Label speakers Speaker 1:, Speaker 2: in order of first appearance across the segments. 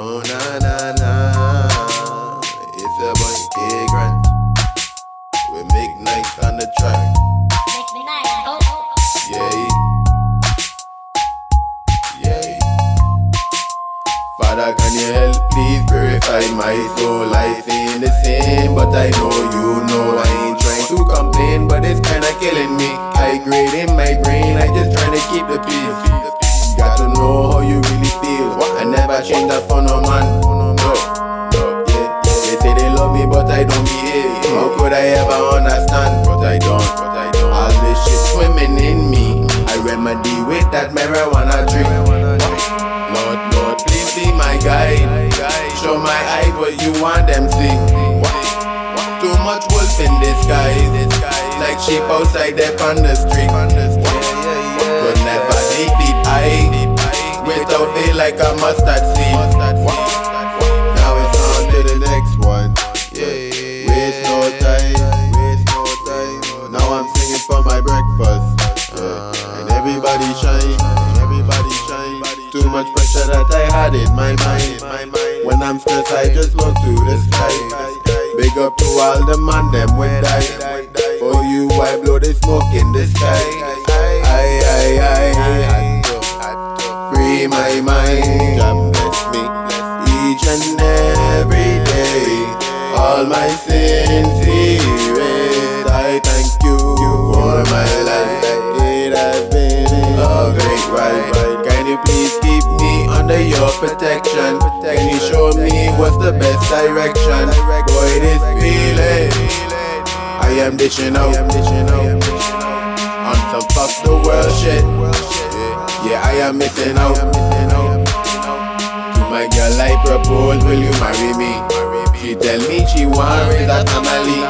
Speaker 1: Oh na na na. If you boy K. Grant, we McKnight on the track. McKnight. Oh. Yeah. Yeah. Father, can you help? Please purify my soul. Life ain't the same, but I know you know I ain't trying to complain, but it's How could I ever understand? But I don't. But I don't. All this shit swimming in me. I remedy with that marijuana drink. Lord, Lord, please be my guide. Show my eyes what you want them see. Too much wolf in disguise. Like sheep outside there on the street. Could never defeat I. Without feel like a mustard seed. Everybody shine. Too much pressure that I had in my mind. When I'm stressed, I just look to the sky. Big up to all the man them when die. For you, I blow the smoke in the sky. I, I, I, I, free my mind. Direction? Boy, this feeling. I am dishing out on some fuck the world shit. Yeah, I am missing out. To my girl, I propose, will you marry me? She tell me she want raise a family.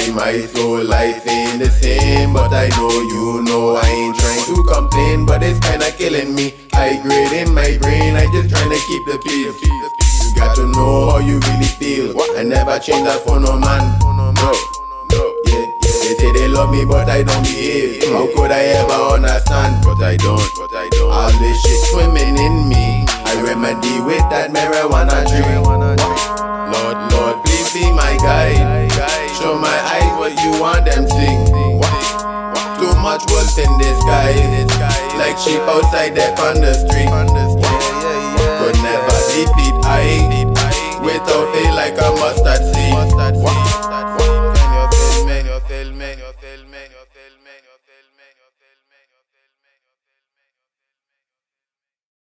Speaker 1: Purify my soul. Life ain't the same, but I know you know I ain't trying to complain, but it's kinda killing me. High grade in my brain, I just trying to keep the peace. You got to know how you really feel. I never change that for no man. No, yeah, they say they love me, but I don't behave. How could I ever understand? But I don't. But I don't. All this shit swimming in me. I remedy with that marijuana drink. Lord, Lord, please be my guide. Show my eyes what you want them see. Too much wolf in disguise. Like sheep outside there on the street. Could never defeat I. Without feel like a mustard seed. Can you feel me? Can you feel me?